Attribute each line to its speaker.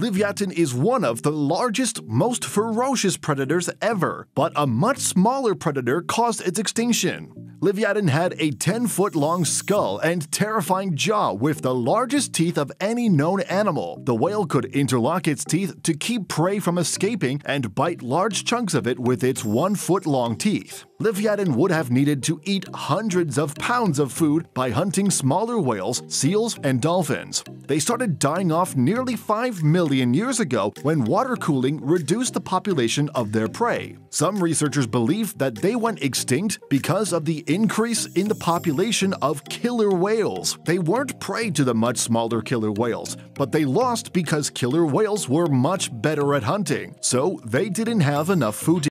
Speaker 1: Livyatan is one of the largest, most ferocious predators ever, but a much smaller predator caused its extinction. Livyatan had a 10 foot long skull and terrifying jaw with the largest teeth of any known animal. The whale could interlock its teeth to keep prey from escaping and bite large chunks of it with its 1 foot long teeth. Livyatan would have needed to eat hundreds of pounds of food by hunting smaller whales, seals, and dolphins. They started dying off nearly 5 million years ago when water cooling reduced the population of their prey. Some researchers believe that they went extinct because of the increase in the population of killer whales. They weren't prey to the much smaller killer whales, but they lost because killer whales were much better at hunting, so they didn't have enough food